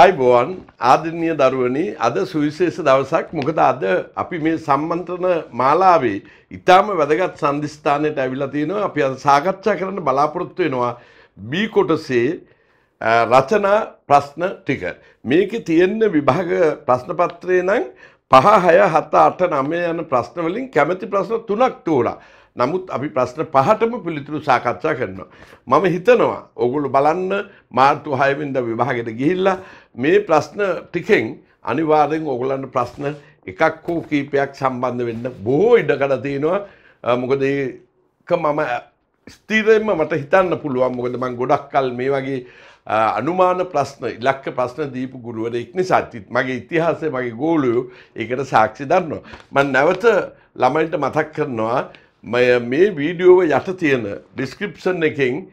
අයිබෝවන් ආදරණීය දරුවනි අද සුවිශේෂ දවසක්. මොකද අද අපි මේ සම්මන්ත්‍රණ මාලාවේ ඊටාම වැදගත් සම්දිස්ථානයට ඇවිල්ලා තිනවා අපි අද සාකච්ඡා කරන්න බලාපොරොත්තු වෙනවා B කොටසේ අ, රචනා ප්‍රශ්න ටික. මේකේ තියෙන විභාග ප්‍රශ්න පත්‍රේ නම් පහ හය හත අට නමය යන ප්‍රශ්න වලින් කැමැති ප්‍රශ්න තුනක් තෝරා. නමුත් අපි ප්‍රශ්න පහටම පිළිතුරු සාකච්ඡා කරනවා. මම හිතනවා ඔගොල්ලෝ බලන්න මාර්තු 6 වෙනිදා විභාගෙට ගිහිල්ලා මේ ප්‍රශ්න ටිකෙන් අනිවාර්යෙන් ඔයගොල්ලන්ට ප්‍රශ්න එකක් හෝ කීපයක් සම්බන්ධ වෙන්න බොහෝ ඉඩකඩ තියෙනවා. අ, මොකද ඒක මම ස්ථීරයෙන්ම මට හිතන්න පුළුවන් මොකද මම ගොඩක් කල් මේ වගේ අ, අනුමාන ප්‍රශ්න ඉලක්ක ප්‍රශ්න දීපු ගුරුවරයෙක් නිසා ඉතින් මගේ ඉතිහාසය මගේ ගෝලයෝ ඒකට සාක්ෂි දන්නවා. මම නැවත ළමයින්ට මතක් කරනවා මය- මේ වීඩියෝව යට තියෙන ඩිස්ක්‍රිප්ෂන් එකෙන්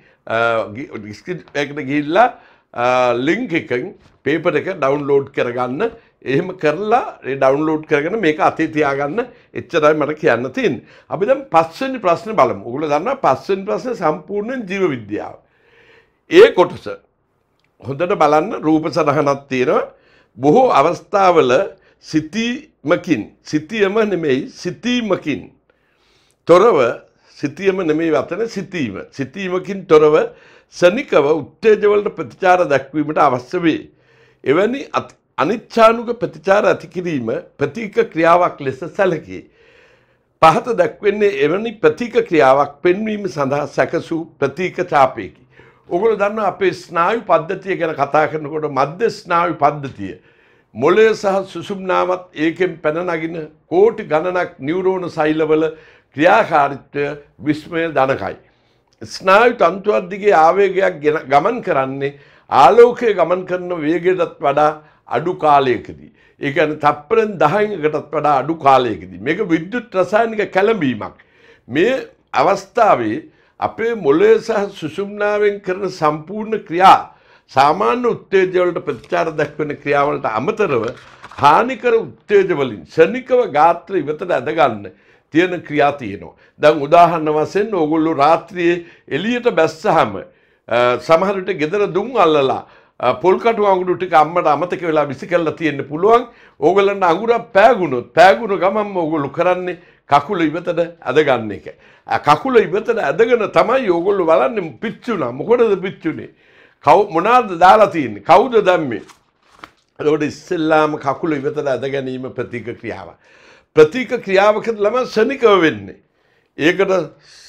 ඩිස්ක්‍රිප් එකට ගිහිල්ලා ලිංක් එකෙන් පේපර් එක ඩවුන්ලෝඩ් කරගන්න එහෙම කරලා ඒ ඩවුන්ලෝඩ් කරගෙන මේක අතේ තියාගන්න එච්චරයි මට කියන්න තියෙන්නේ. අපි දැන් පස්වෙනි ප්‍රශ්නේ බලමු. ඔයගොල්ලෝ දන්නවා පස්වෙනි ප්‍රශ්නේ සම්පූර්ණයෙන් ජීව විද්‍යාව. ඒ කොටස හොඳට බලන්න රූප සටහනක් තියෙනවා. බොහෝ අවස්ථාවල සිතීමකින් සිතියම නෙමෙයි සිතීමකින් තොරව සිතියම නෙමේ වතන සිතීම. සිතීමකින් තොරව සනිකව උත්තේජවලට ප්‍රතිචාර දැක්වීමට අවශ්‍ය වේ. එවැනි අත්- අනිච්ඡානුක ප්‍රතිචාර ඇති කිරීම ප්‍රතීක ක්‍රියාවක් ලෙස සැලකේ. පහත දැක්වෙන්නේ එවැනි ප්‍රතීක ක්‍රියාවක් පෙන්වීම සඳහා සැකසූ ප්‍රතීක චාපයකි. ඔගොල්ලෝ දන්නවා අපේ ස්නායු පද්ධතිය ගැන කතා කරනකොට මධ්‍ය ස්නායු පද්ධතිය මොළය සහ සුසුම්නාවත් ඒකෙන් පැන නගින කෝටි ගණනක් නියුරෝන සෛලවල ක්‍රියාකාරීත්වය විස්මය දනකයි. ස්නායු තන්තුවක් දිගේ ආවේගයක් ගෙන- ගමන් කරන්නේ ආලෝකය ගමන් කරන වේගයටත් වඩා අඩු කාලයකදී. ඒ කියන්නේ තප්පරෙන් 10කටත් වඩා අඩු කාලයකදී. මේක විද්‍යුත් රසායනික කැළඹීමක්. මේ අවස්ථාවේ අපේ මොළය සහ සුසුම්නාවෙන් කරන සම්පූර්ණ ක්‍රියා සාමාන්‍ය උත්තේජවලට ප්‍රතිචාර දක්වන ක්‍රියාවලට අමතරව හානිකර උත්තේජවලින් ශනිකව ගාත්‍ර ඉවතට ඇදගන්න තියෙන ක්‍රියා තියෙනවා. දැන් උදාහරණ වශයෙන් ඕගොල්ලෝ රාත්‍රියේ එළියට බැස්සහම අ, සමහර විට ගෙදර දුම් අල්ලලා අ, පොල් කටු අඟුරු ටික අම්මට අමතක වෙලා විසි කරලා තියෙන්න පුළුවන්. ඕගොල්ලන්ට අඟුරක් පෑගුණොත් පෑගුණ ගමන්ම ඕගොල්ලෝ කරන්නේ කකුල ඉවතට ඇදගන්න එක. අ, කකුල ඉවතට ඇදගෙන තමයි ඕගොල්ලෝ බලන්නේ පිච්චුණා. මොකටද පිච්චුනේ? කව් මොනාද දාලා තියෙන්නේ? කවුද දැම්මේ? එතකොට ඉස්සෙල්ලාම කකුල ඉවතට ඇද ගැනීම ප්‍රතික ක්‍රියාව. ප්‍රතික ක්‍රියාවකට ළම ශනිකව වෙන්නේ. ඒකට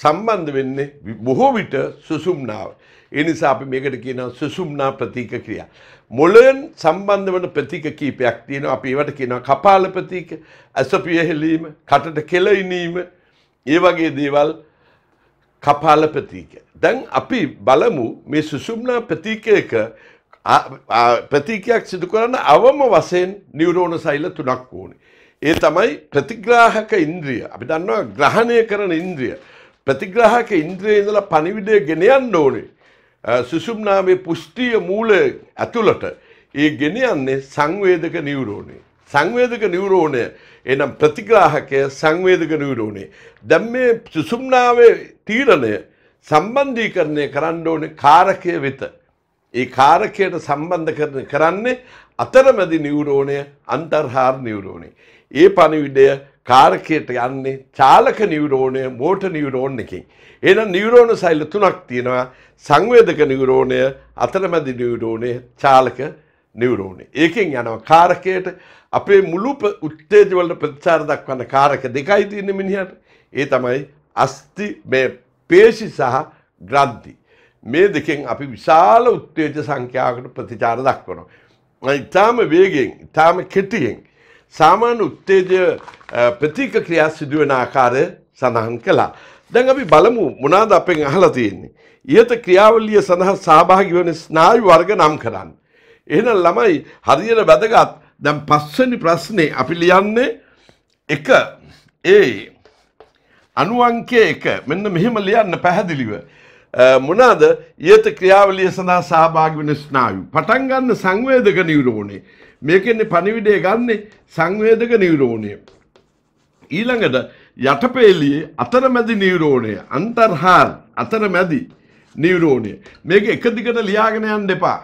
සම්බන්ධ වෙන්නේ වි- බොහෝ විට සුසුම්නාව. ඒ නිසා අපි මේකට කියනවා සුසුම්නා ප්‍රතික ක්‍රියා. මොළයෙන් සම්බන්ධ වන ප්‍රතික කීපයක් තියෙනවා. අපි ඒවට කියනවා කපාල ප්‍රතික, ඇසපිය හෙලීම, කටට කෙලිනීම, ඒ වගේ දේවල් කපාල ප්‍රතීක. දැන් අපි බලමු මේ සුසුම්නා ප්‍රතීකයක ආ- ආ- ප්‍රතීකයක් සිදු කරන්න අවම වශයෙන් නියුරෝන සෛල තුනක් ඕනේ. ඒ තමයි ප්‍රතිග්‍රාහක ඉන්ද්‍රිය. අපි දන්නවා ග්‍රහණය කරන ඉන්ද්‍රිය. ප්‍රතිග්‍රාහක ඉන්ද්‍රිය ඉඳලා පණිවිඩය ගෙන යන්න ඕනේ. අ, සුසුම්නාවේ පුෂ්ටිය මූලය ඇතුළට ඒ ගෙන යන්නේ සංවේදක නියුරෝනේ. සංවේදක නියුරෝනය එනම් ප්‍රතිග්‍රාහකය සංවේදක නියුරෝනේ. දැන් මේ සුසුම්නාවේ තීරණය සම්බන්ධීකරණය කරන්න ඕනේ කාරකය වෙත. ඒ කාරකයට සම්බන්ධ කරන කරන්නේ අතරමැදි නියුරෝනය අන්තර්හාර නියුරෝනේ. ඒ පණිවිඩය කාරකයට යන්නේ චාලක නියුරෝනය මෝට නියුරෝන් එකකින්. එහෙනම් නියුරෝන සෛල තුනක් තියෙනවා. සංවේදක නියුරෝනය, අතරමැදි නියුරෝනය, චාලක නියුරෝනය. ඒකෙන් යනවා කාරකයට අපේ මුළු ප්‍ර- උත්තේජ වලට ප්‍රතිචාර දක්වන කාරක දෙකයි තියෙන මිනිහට. ඒ තමයි අස්ති මේ පේශි සහ ග්‍රන්ථි. මේ දෙකෙන් අපි විශාල උත්තේජ සංඛ්‍යාවකට ප්‍රතිචාර දක්වනවා. මම ඊටාම වේගෙන්, ඊටාම කෙටියෙන් සාමාන්‍ය උත්තේජ අ, ප්‍රතික ක්‍රියා සිදුවෙන ආකාරය සඳහන් කළා. දැන් අපි බලමු මොනවාද අපෙන් අහලා තියෙන්නේ. ඊට ක්‍රියාවලිය සඳහා සහභාගී වන ස්නායු වර්ග නම් කරන්න. එහෙනම් ළමයි හරියට වැදගත්. දැන් පස්වෙනි ප්‍රශ්නේ අපි ලියන්නේ එක ඒ අනුවංකය එක මෙන්න මෙහෙම ලියන්න පැහැදිලිව. අ, මොනාද ඊත ක්‍රියාවලිය සඳහා සහභාගී වෙන ස්නායු. පටන් ගන්න සංවේදක නියුරෝනේ. මේකෙන්නේ පණිවිඩය ගන්නෙ සංවේදක නියුරෝනය. ඊළඟට යටපේලියේ අතරමැදි නියුරෝනය අන්තර්හාර් අතරමැදි නියුරෝනය මේක එක දිගට ලියාගෙන යන්න එපා.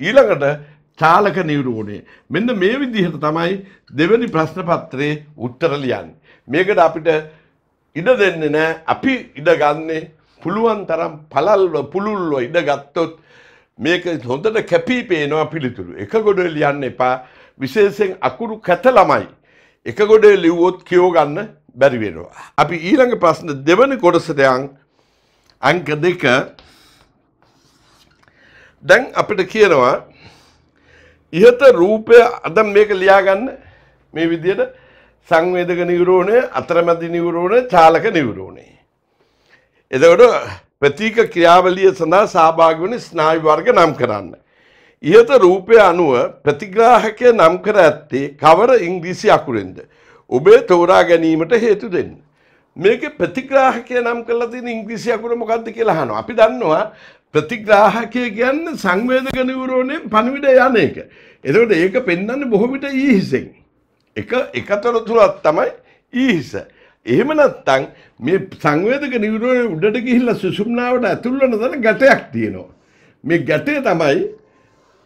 ඊළඟට චාලක නිවරෝණය. මෙන්න මේ විදිහට තමයි දෙවැනි ප්‍රශ්න පත්‍රයේ උත්තර ලියන්නේ. මේකට අපිට ඉඩ දෙන්නේ නැහැ. අපි ඉඩ ගන්නේ පුළුවන් තරම් පළල්ව පුළුල්ව ඉඩ ගත්තොත් මේක හොඳට කැපී පේනවා පිළිතුරු. එක ගොඩ ලියන්න එපා. විශේෂයෙන් අකුරු කැත ළමයි. එක ගොඩේ ලිව්වොත් කියෝ ගන්න බැරි වෙනවා. අපි ඊළඟ ප්‍රශ්න දෙවන කොටසට යන් අංක දෙක දැන් අපිට කියනවා ඉහත රූපය අද මේක ලියාගන්න මේ විදියට සංවේදක නිවරෝණය අතරමැදි නිවරෝණය චාලක නිවරෝණය. එදකොට ප්‍රතීක ක්‍රියාවලිය සඳහා සහභාගි වන ස්නායු වර්ග නම් කරන්න. ඉහත රූපය අනුව ප්‍රතිග්‍රාහකය නම් කර ඇත්තේ කවර ඉංග්‍රීසි අකුරෙන්ද. ඔබේ තෝරා ගැනීමට හේතු දෙන්න. මේක ප්‍රතිග්‍රාහකය නම් කරලා තියෙන ඉංග්‍රීසි අකුර මොකක්ද කියලා අහනවා. අපි දන්නවා ප්‍රතිග්‍රාහකය කියන්නේ සංවේදක නිවරෝණයෙන් පණිවිඩ යන එක. එතකොට ඒක පෙන්වන්නේ බොහෝ විට ඊහිසෙන්. එක එකතොරතුරක් තමයි ඊහිස. එහෙම නැත්නම් මේ සංවේදක නිවරෝණය උඩට ගිහිල්ලා සුසුම්නාවට ඇතුල් වෙන තැන ගැටයක් තියෙනවා. මේ ගැටය තමයි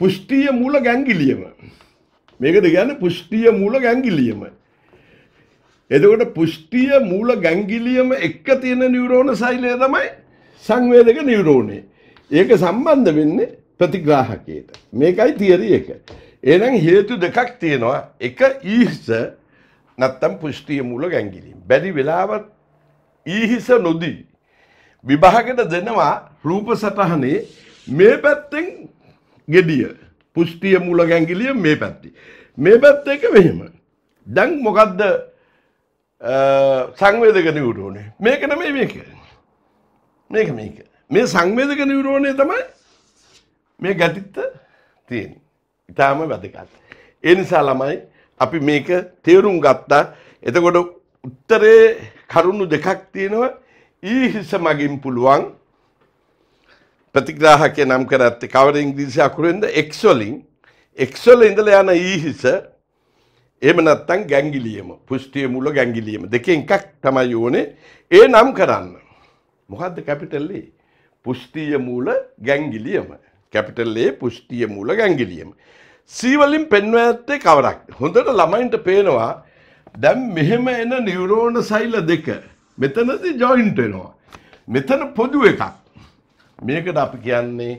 පුෂ්ටිය මූල ගැංගිලියම. මේකද කියන්නේ පුෂ්ටිය මූල ගැංගිලියම. එතකොට පුෂ්ටිය මූල ගැංගිලියම එක්ක තියෙන නියුරෝන සෛලය තමයි සංවේදක නියුරෝනේ. ඒක සම්බන්ධ වෙන්නේ ප්‍රතිග්‍රාහකයට. මේකයි තියරි එක. එහෙනම් හේතු දෙකක් තියෙනවා. එක ඊහිස නැත්තම් පුෂ්ටිය මූල ගැංගිලියම. බැරි වෙලාවත් ඊහිස නොදී විභාගයට දෙනවා රූප සටහනේ මේ පැත්තෙන් ගෙඩිය පුෂ්ටිය මූල ගැංගිලිය මේ පැත්ති. මේ පැත්ත එක මෙහෙම. දැන් මොකක්ද සංවේදක නිවරෝණය මේක නෙමෙයි මේක. මේක මේක. මේ සංවේදක නිවරෝණය තමයි මේ ගැටිත්ත තියෙන්නේ. ඊටාම වැදගත්. ඒ නිසා ළමයි අපි මේක තේරුම් ගත්තා. එතකොට උත්තරේ කරුණු දෙකක් තියෙනවා. ඊ හිස මගින් පුළුවන් ප්‍රතිග්‍රාහකය නම් කර ඇත්තේ කවර ඉංග්‍රීසි අකුරෙන්ද එක්ස් වලින්. එක්ස් වල ඉඳලා යන ඊ හිස එහෙම නැත්නම් ගැංගිලියම පුෂ්ටිය මුල ගැංගිලියම දෙකෙන් එකක් තමයි ඕනේ. ඒ නම් කරන්න. මොකද්ද කැපිටල් A? පුෂ්ටිය මූල ගැංගිලියම. කැපිටල් A පුෂ්ටිය මූල ගැංගිලියම. C වලින් පෙන්වා ඇත්තේ කවරක් හොඳට ළමයින්ට පේනවා දැන් මෙහෙම එන නියුරෝන සෛල දෙක මෙතනදී ජොයින්ට් වෙනවා මෙතන පොදු එකක් මේකට අපි කියන්නේ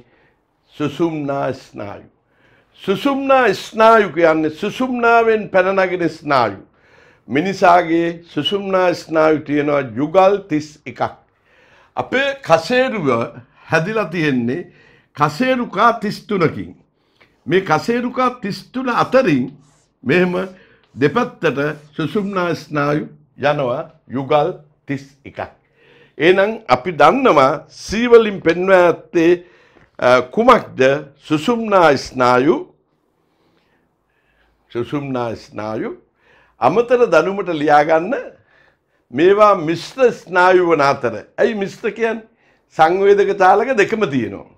සුසුම්නා ස්නායු සුසුම්නා ස්නායු කියන්නේ සුසුම්නාවෙන් පැනනගෙන ස්නායු. මිනිසාගේ සුසුම්නා ස්නායු තියෙනවා යුගල් තිස් එකක්. අපේ කසේරුව හැදිලා තියෙන්නේ කසේරුකා තිස්තුනකින්. මේ කසේරුකා තිස්තුන අතරින් මෙහෙම දෙපැත්තට සුසුම්නා ස්නායු යනවා යුගල් තිස් එකක්. එනම් අපි දන්නවා සීවලින් පෙන්වා ඇත්තේ කුමක්ද සුසුම්නා ස්නායු සුසුම්නා ස්නායු අමතර දනුමට ලියාගන්න මේවා මිශ්‍ර ස්නායු වන අතර. ඇයි මිශ්‍ර කියන්නේ? සංවේදක තාලක දෙකම තියෙනවා.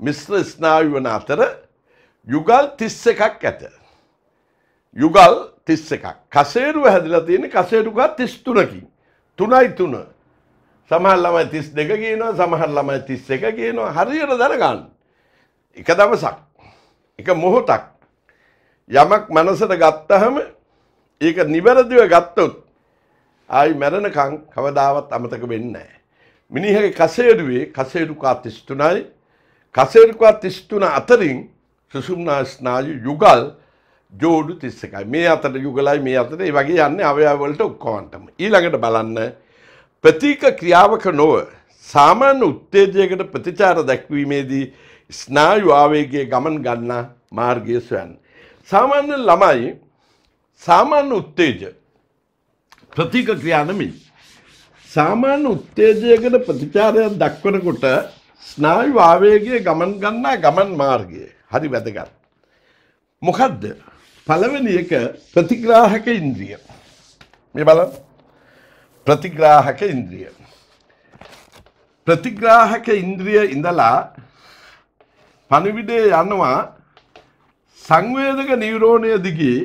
මිශ්‍ර ස්නායු වන අතර යුගල් 31ක් ඇත. යුගල් 31ක් කසේරුව හැදිලා තියෙන්නේ කසේරුකා 33කින් 3යි 3 සමහර ළමයි 32 කියනවා සමහර ළමයි 31 කියනවා. හරියට දැනගන්න. එක දවසක් එක මොහොතක් යමක් මනසට ගත්තහම ඒක නිවැරදිව ගත්තොත් ආයි මැරෙනකන් කවදාවත් අමතක වෙන්නේ නැහැ. මිනිහගේ කසේරුවේ කසේරුකා 33යි කසේරුකා 33 අතරින් සුසුම්නා ස්නායු යුගල් ජෝඩු 31යි. මේ අතර යුගලයි මේ අතර ඒ වගේ යන්නේ අවයව වලට ඔක්කොමටම. ඊළඟට බලන්න ප්‍රතීක ක්‍රියාවක නොව සාමාන්‍ය උත්තේජයකට ප්‍රතිචාර දැක්වීමේදී ස්නායු ආවේගයේ ගමන් ගන්නා මාර්ගය සොයන්න. සාමාන්‍ය ළමයි සාමාන්‍ය උත්තේජ ප්‍රතීක ක්‍රියා නෙමෙයි. සාමාන්‍ය උත්තේජයකට ප්‍රතිචාරයක් දක්වනකොට ස්නායු ආවේගයේ ගමන් ගන්නා ගමන් මාර්ගය. හරි වැදගත්. මොකද්ද? පළවෙනි එක ප්‍රතිග්‍රාහක ඉන්ද්‍රිය. මේ බලන්න. ප්‍රතිග්‍රාහක ඉන්ද්‍රිය. ප්‍රතිග්‍රාහක ඉන්ද්‍රිය ඉඳලා පණිවිඩය යනවා සංවේදක නියුරෝණය දිගේ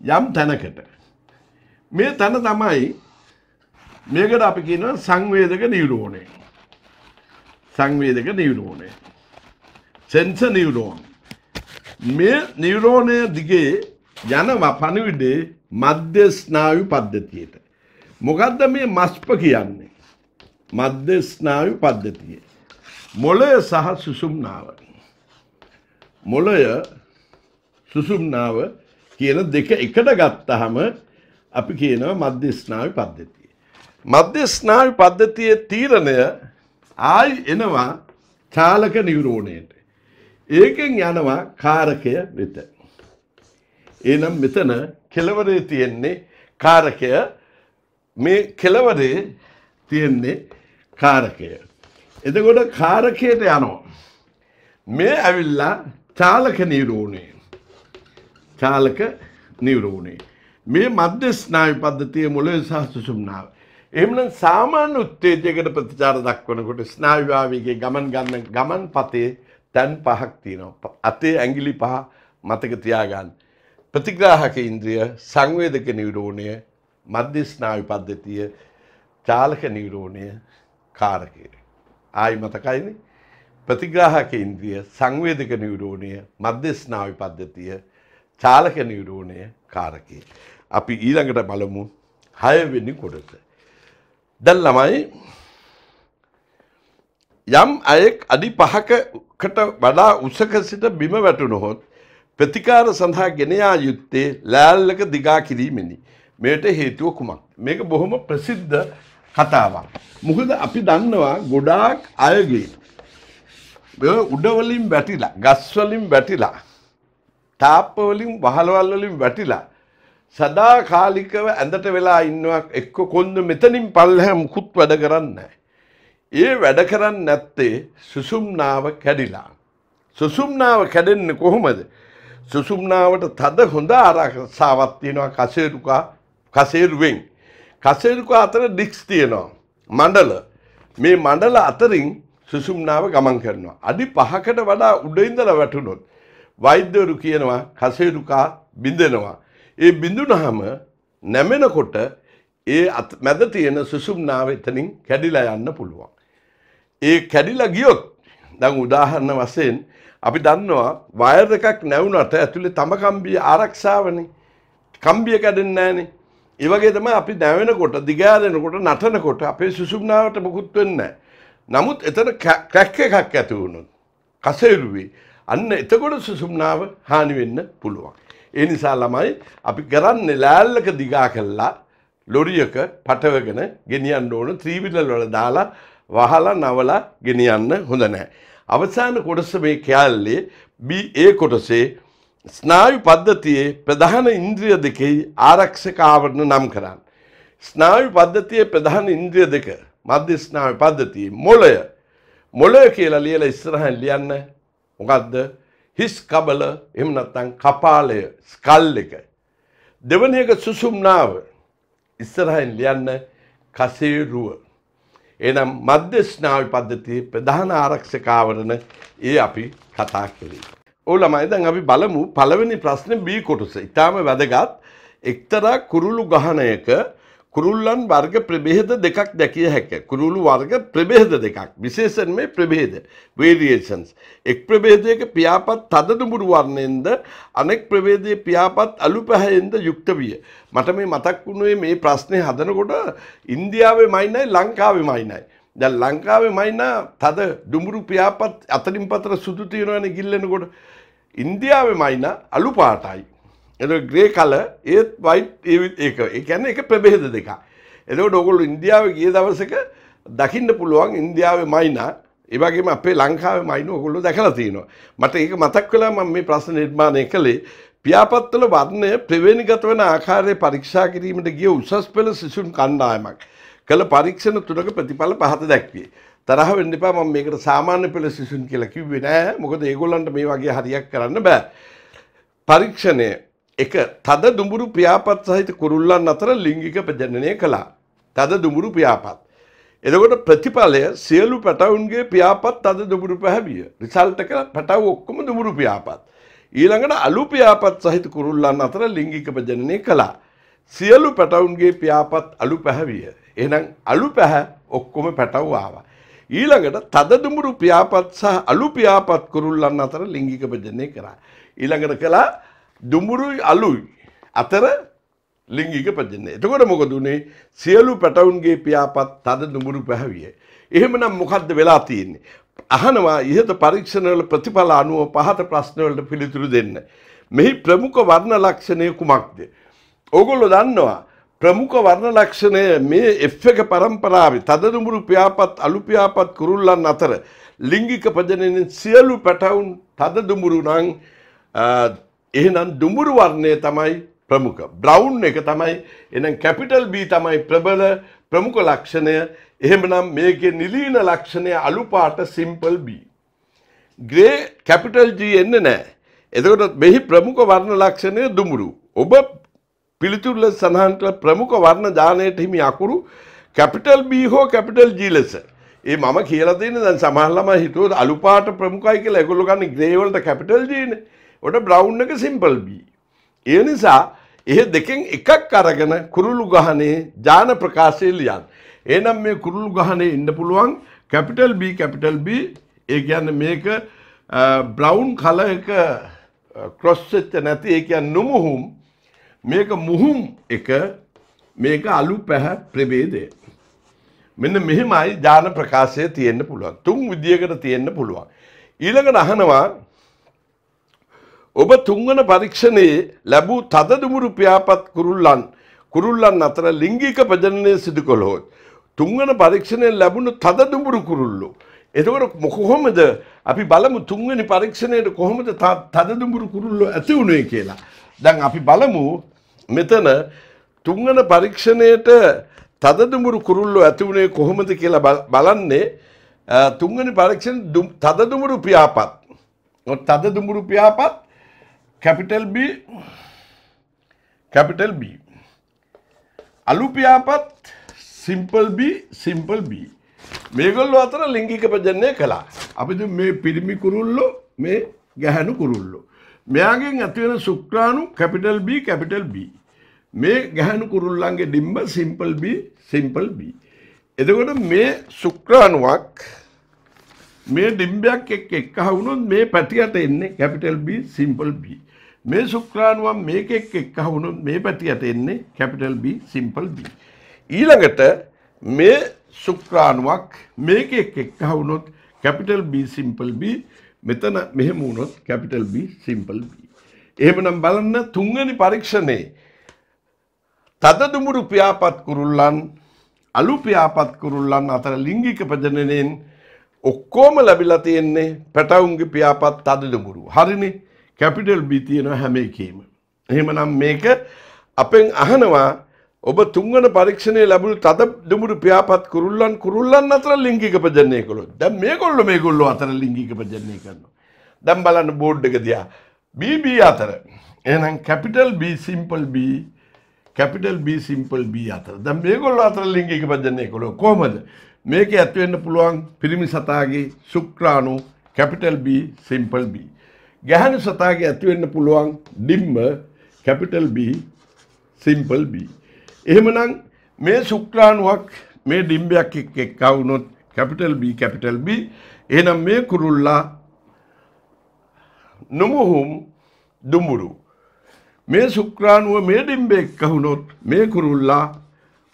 යම් තැනකට. මේ තැන තමයි මේකට අපි කියනවා සංවේදක නියුරෝණය. සංවේදක නියුරෝණය. Sensor neuron. මේ නිවරෝණය දිගේ යනවා පණවිඩේ මධ්‍ය ස්නායු පද්ධතියට. මොකක්ද මේ මස්ප කියන්නේ. මධ්‍ය ස්නායු පද්ධතිය. මොලය සහ සුසුම්නාව. මොලය සුසුම්නාව කියන දෙක එකට ගත්තහම අපි කියනවා මධ්‍ය ස්නායු පද්ධතිය. මධ්‍ය ස්නායු පද්ධතියේ තීරණය ආයි එනවා චාලක නිවරෝණයට. ඒකෙන් යනවා කාරකය වෙත. එනම් මෙතන කෙලවරේ තියෙන්නේ කාරකය මේ කෙලවරේ තියෙන්නේ කාරකය. එතකොට කාරකයට යනවා. මේ ඇවිල්ලා චාලක නිවරෝණේ. චාලක නිවරෝණේ. මේ මධ්‍ය ස්නායු පද්ධතිය මොළේ සහ සුසුම්නාව. එහෙමනම් සාමාන්‍ය උත්තේජයකට ප්‍රතිචාර දක්වනකොට ස්නායුවාවිගේ ගමන් ගන්න ගමන් පතේ තැන් පහක් තියෙනවා. අතේ ඇඟිලි පහ මතක තියාගන්න. ප්‍රතිග්‍රාහක ඉන්ද්‍රිය සංවේදක නිවරෝණය මධ්‍ය ස්නායු පද්ධතිය චාලක නිවරෝණය කාරකය. ආයි මතකයිනේ ප්‍රතිග්‍රාහක ඉන්ද්‍රිය සංවේදක නිවරෝණය මධ්‍ය ස්නායු පද්ධතිය චාලක නිවරෝණය කාරකය. අපි ඊළඟට බලමු හයවෙනි කොටස. දැන් ළමයි යම් අයෙක් අඩි පහකට වඩා උසක සිට බිම වැටුණොහොත් ප්‍රතිකාර සඳහා ගෙනයා යුත්තේ ලෑල්ලක දිගා කිරීමෙනි. මේට හේතුව කුමක්. මේක බොහොම ප්‍රසිද්ධ කතාවක්. මොකද අපි දන්නවා ගොඩාක් අයගේ උඩවලින් වැටිලා ගස්වලින් වැටිලා තාප්පවලින් වහලවල් වලින් වැටිලා සදා කාලිකව ඇඳට වෙලා ඉන්නවා එක්ක කොන්ද මෙතනින් පල්හැ මුකුත් වැඩ කරන්නේ ඒ වැඩ කරන්නේ නැත්තේ සුසුම්නාව කැඩිලා. සුසුම්නාව කැඩෙන්නේ කොහොමද? සුසුම්නාවට තද හොඳ ආරක්ෂාවක් තියෙනවා කසේරුකා කසේරුවෙන්. කසේරුකා අතර ඩික්ස් තියෙනවා. මණ්ඩල. මේ මණ්ඩල අතරින් සුසුම්නාව ගමන් කරනවා. අඩි පහකට වඩා උඩ ඉඳලා වැටුනොත් වෛද්‍යවරු කියනවා කසේරුකා බිඳෙනවා. ඒ බිඳුනහම නැමෙනකොට ඒ මැද තියෙන සුසුම්නාව එතනින් කැඩිලා යන්න පුළුවන්. ඒ කැඩිලා ගියොත් දැන් උදාහරණ වශයෙන් අපි දන්නවා වයර් එකක් නැවුනට ඇතුලේ තම කම්බිය ආරක්ෂාවනේ. කම්බිය කැඩෙන්නේ නැහනේ. ඒ වගේ තමයි අපි නැවෙනකොට දිගෑරෙනකොට නටනකොට අපේ සුසුම්නාවට මොකුත් වෙන්නේ නමුත් එතන ක්‍රැක් එකක් ඇති වුණොත් කසෙරුවේ අන්න එතකොට සුසුම්නාව හානි වෙන්න පුළුවන්. ඒ නිසා ළමයි අපි කරන්නේ ලෑල්ලක දිගා කළා ලොරියක පටවගෙන ගෙනියන්න ඕන ත්‍රීවිලල් වල දාලා වහලා නවලා ගෙනියන්න හොඳ නැහැ. අවසාන කොටස මේ කෑල්ලේ B ඒ කොටසේ ස්නායු පද්ධතියේ ප්‍රධාන ඉන්ද්‍රිය දෙකෙහි ආරක්ෂක ආවරණ නම් කරන්න. ස්නායු පද්ධතියේ ප්‍රධාන ඉන්ද්‍රිය දෙක මධ්‍ය ස්නායු පද්ධතියේ මොළය මොළය කියලා ලියලා ඉස්සරහින් ලියන්න. මොකද්ද? හිස් කබල එහෙම නැත්නම් කපාලය ස්කල් එක. දෙවන එක සුසුම්නාව ඉස්සරහින් ලියන්න කසේරුව. එනම් මධ්‍ය ස්නායු පද්ධතියේ ප්‍රධාන ආරක්ෂක ආවරණ ඒ අපි කතා කළේ. ඕලමයි දැන් අපි බලමු පළවෙනි ප්‍රශ්නේ B කොටස. ඊටාම වැදගත් එක්තරා කුරුළු ගහණයක කුරුල්ලන් වර්ග ප්‍රභේද දෙකක් දැකිය හැක. කුරුළු වර්ග ප්‍රභේද දෙකක්. විශේෂයෙන් මේ ප්‍රභේද variations. එක් ප්‍රභේදයක පියාපත් තද දුඹුරු වර්ණයෙන්ද අනෙක් ප්‍රභේදයේ පියාපත් අලු පැහැයෙන්ද යුක්ත විය. මට මේ මතක් වුණේ මේ ප්‍රශ්නේ හදනකොට ඉන්දියාවේ මයින්යි ලංකාවේ මයින්යි. දැන් ලංකාවේ මයිනා තද දුඹුරු පියාපත් අතරින් පතර සුදු තියෙනවනේ ගිල්ලෙනකොට ඉන්දියාවේ මයිනා අලු පාටයි. එතකොට ග්‍රේ කලර් ඒත් වයිට් ඒක ඒ කියන්නේ ඒක ප්‍රභේද දෙකක්. එතකොට ඔයගොල්ලෝ ඉන්දියාවේ ගිය දවසක දකින්න පුළුවන් ඉන්දියාවේ මයිනා ඒ වගේම අපේ ලංකාවේ මයින ඔයගොල්ලෝ දැකලා තියෙනවා. මට ඒක මතක් වෙලා මම මේ ප්‍රශ්න නිර්මාණය කළේ පියාපත්වල වර්ණය ප්‍රවේණිගත වන ආකාරය පරීක්ෂා කිරීමට ගිය උසස් පෙළ සිසුන් කණ්ඩායමක් කළ පරීක්ෂණ තුනක ප්‍රතිඵල පහත දැක්වේ. තරහ වෙන්න එපා මම මේකට සාමාන්‍ය පෙළ සිසුන් කියලා කිව්වේ නෑ. මොකද ඒගොල්ලන්ට මේ වගේ හරියක් කරන්න බෑ. පරීක්ෂණය එක තද දුඹුරු පියාපත් සහිත කුරුල්ලන් අතර ලිංගික ප්‍රජනනය කළා. තද දුඹුරු පියාපත්. එතකොට ප්‍රතිඵලය සියලු පැටවුන්ගේ පියාපත් තද දුඹුරු පැහැවිය. රිසල්ට් එක පැටව් ඔක්කොම දුඹුරු පියාපත්. ඊළඟට අලු පියාපත් සහිත කුරුල්ලන් අතර ලිංගික ප්‍රජනනය කළා. සියලු පැටවුන්ගේ පියාපත් අලු පැහැවිය. එහෙනම් අලු පැහැ ඔක්කොම පැටව් ආවා. ඊළඟට තද දුඹුරු පියාපත් සහ අලු පියාපත් කුරුල්ලන් අතර ලිංගික ප්‍රජනනය කරා. ඊළඟට කළා දුඹුරුයි අලුයි අතර ලිංගික ප්‍රජනනය. එතකොට මොකද උනේ සියලු පැටවුන්ගේ පියාපත් තද දුඹුරු පැහැවිය. එහෙමනම් මොකද්ද වෙලා තියෙන්නේ? අහනවා ඉහත පරීක්ෂණවල ප්‍රතිඵල අනුව පහත ප්‍රශ්නවලට පිළිතුරු දෙන්න. මෙහි ප්‍රමුඛ වර්ණ ලක්ෂණය කුමක්ද? ඕගොල්ලෝ දන්නවා ප්‍රමුඛ වර්ණ ලක්ෂණය මේ F එක පරම්පරාවේ තදදුඹුරු පියාපත් අලු පියාපත් කුරුල්ලන් අතර ලිංගික ප්‍රජනනයෙන් සියලු පැටවුන් තදදුඹුරු නම් එහෙනම් දුඹුරු වර්ණය තමයි ප්‍රමුඛ. බ්‍රවුන් එක තමයි එහෙනම් කැපිටල් B තමයි ප්‍රබල ප්‍රමුඛ ලක්ෂණය. එහෙමනම් මේකේ නිලීන ලක්ෂණය අලු පාට simple B. Grey capital G එන්නේ නැහැ. එතකොට මෙහි ප්‍රමුඛ වර්ණ ලක්ෂණය දුඹුරු. ඔබ පිළිතුරු ලෙස සඳහන් කළ ප්‍රමුඛ වර්ණ දානයට හිමි අකුරු කැපිටල් B හෝ කැපිටල් G ලෙස. ඒ මම කියලා දෙන්නේ දැන් සමහර ළමයි හිතුවොත් අලු පාට ප්‍රමුඛයි කියලා ඒගොල්ලෝ ගන්න ග්‍රේ වලට කැපිටල් G නේ. ඔට බ්‍රවුන් එක සිම්පල් B. ඒ නිසා ඒ දෙකෙන් එකක් අරගෙන කුරුළු ගහනේ ජාන ප්‍රකාශය ලියන්න. එහෙනම් මේ කුරුළු ගහනේ ඉන්න පුළුවන් කැපිටල් B කැපිටල් B ඒ කියන්නේ මේක බ්‍රවුන් කලර් එක ක්‍රොස් වෙච්ච නැති ඒ කියන්නේ නුමුහුම් මේක මුහුම් එක මේක අලු පැහැ ප්‍රභේදය. මෙන්න මෙහෙමයි ජාන ප්‍රකාශය තියෙන්න පුළුවන්. තුන් විදියකට තියෙන්න පුළුවන්. ඊළඟට අහනවා ඔබ තුන්වන පරීක්ෂණයේ ලැබූ තදදුමුරු පියාපත් කුරුල්ලන් කුරුල්ලන් අතර ලිංගික ප්‍රජනනය සිදු කළොත් තුන්වන පරීක්ෂණයෙන් ලැබුණු තදදුමුරු කුරුල්ලෝ එතකොට කොහොමද අපි බලමු තුන්වෙනි පරීක්ෂණයට කොහොමද තදදුමුරු කුරුල්ලෝ ඇති වුණේ කියලා. දැන් අපි බලමු මෙතන තුන්වන පරීක්ෂණයට තදදුමුරු කුරුල්ලෝ ඇති වුණේ කොහොමද කියලා බලන්නේ තුන්වෙනි පරීක්ෂණ තදදුමුරු පියාපත්. තදදුමුරු පියාපත් කැපිටල් B කැපිටල් B. අලු පියාපත් සිම්පල් B සිම්පල් B. මේගොල්ලෝ අතර ලිංගික ප්‍රජනනය කළා. අපි මේ පිරිමි කුරුල්ලෝ මේ ගැහැණු කුරුල්ලෝ. මෙයාගෙන් ඇතිවෙන සුක්‍රාණු කැපිටල් B කැපිටල් B. මේ ගැහැණු කුරුල්ලන්ගේ ඩිම්බ සිම්පල් B සිම්පල් B. එතකොට මේ සුක්‍රාණුවක් මේ ඩිම්බයක් එක්ක එක්කහ වුණොත් මේ පැටියට එන්නේ කැපිටල් B සිම්පල් B. මේ සුක්‍රාණුවක් මේක එක්ක එක්කහ වුණොත් මේ පැටියට එන්නේ කැපිටල් B සිම්පල් B. ඊළඟට මේ සුක්‍රාණුවක් මේක එක්ක එක්කහ වුණොත් කැපිටල් B සිම්පල් B මෙතන මෙහෙම වුණොත් කැපිටල් B සිම්පල් B. එහෙමනම් බලන්න තුන්වෙනි පරීක්ෂණේ තද දුමුරු පියාපත් කුරුල්ලන් අලු පියාපත් කුරුල්ලන් අතර ලිංගික ප්‍රජනනයෙන් ඔක්කොම ලැබිලා තියෙන්නේ පැටවුන්ගේ පියාපත් තද දුමුරු. හරිනේ කැපිටල් B තියෙනවා හැම එකේම. එහෙමනම් මේක අපෙන් අහනවා ඔබ තුන්වන පරීක්ෂණයේ ලැබුණු තද දුමුරු පියාපත් කුරුල්ලන් කුරුල්ලන් අතර ලිංගික ප්‍රජනනය කළොත්. දැන් මේගොල්ලෝ මේගොල්ලෝ අතර ලිංගික ප්‍රජනනය කරනවා. දැන් බලන්න බෝඩ් එක දිහා. BB අතර. එහෙනම් capital B simple B capital B simple B අතර. දැන් මේගොල්ලෝ අතර ලිංගික පදන්නේ කොළො කොහමද? මේක ඇති වෙන්න පුළුවන් පිරිමි සතාගේ ශුක්‍රාණු කැපිටල් B සිම්පල් B. ගැහැණු සතාගේ ඇති වෙන්න පුළුවන් ඩිම්බ කැපිටල් B සිම්පල් B. එහෙමනම් මේ ශුක්‍රාණුවක් මේ ඩිම්බයක් එක්ක එක්කා වුණොත් කැපිටල් B කැපිටල් B එහෙනම් මේ කුරුල්ලා නුමුහුම් දුඹුරු මේ සුක්‍රාණුව මේ ඩිම්බේ එක්කහුණොත් මේ කුරුල්ලා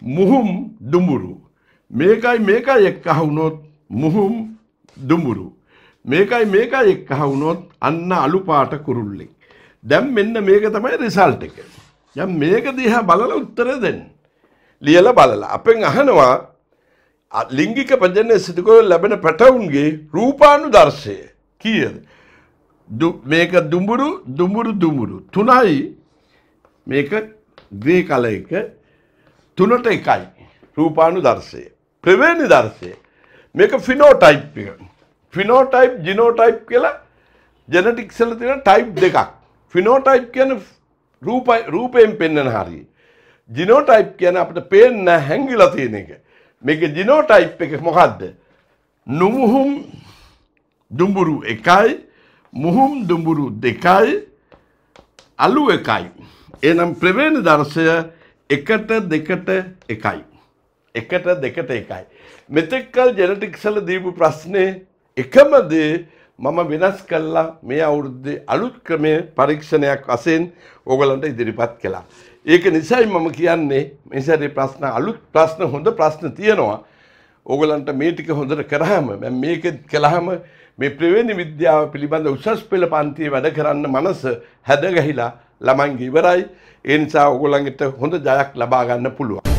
මුහුම් දුඹුරු. මේකයි මේකයි එක්කහුණොත් මුහුම් දුඹුරු. මේකයි මේකයි එක්කහුණොත් අන්න අලු පාට කුරුල්ලෙක්. දැන් මෙන්න මේක තමයි රිසල්ට් එක. දැන් මේක දිහා බලලා උත්තර දෙන්න. ලියලා බලලා අපෙන් අහනවා ලිංගික ප්‍රජනනය සිදු කරන ලැබෙන පැටවුන්ගේ රූපානුදර්ශය කීයද? මේක දුඹුරු දුඹුරු දුඹුරු 3යි මේක ග්‍රේ කල එක තුනට එකයි රූපානු දර්ශය. ප්‍රවේණි දර්ශය. මේක ෆිනෝටයිප් එක. ෆිනෝටයිප් ජිනෝටයිප් කියලා ජෙනටික්සල තියෙන ටයිප් දෙකක්. ෆිනෝටයිප් කියන රූපයි රූපයෙන් පෙන්වන හරිය. ජිනෝටයිප් කියන අපිට පේන්න හැංගිලා තියෙන එක. මේක ජිනෝටයිප් එක මොකද්ද? නුමුහුම් දුඹුරු එකයි මුහුම් දුඹුරු දෙකයි අලු එකයි එනම් ප්‍රවේණ දර්ශය එකට දෙකට එකයි. එකට දෙකට එකයි. මෙතෙක්කල් ජෙනටික්සල දීපු ප්‍රශ්නය එකමද මම වෙනස් කල්ලා මේ අවුරුද්දේ අලුත් ක්‍රමය පරීක්ෂණයක් වසයෙන් ඕගලන්ට ඉදිරිපත් කළා. ඒක නිසයි මම කියන්නේ මෙසරේ ප්‍රශ්න අලුත් ප්‍රශ්න හොඳ ප්‍රශ්න තියෙනවා. ඕගලන්ට මේ ටික හොඳට කරාම මේක කළාම මේ ප්‍රවේණි විද්‍යාව පිළිබඳ උසස් පෙළ පන්තිය වැඩ කරන්න මනස හැදගහිලා ළමයින්ගේ ඉවරයි. ඒ නිසා ඕගොල්ලන්ට හොඳ ජයක් ලබා ගන්න පුළුවන්.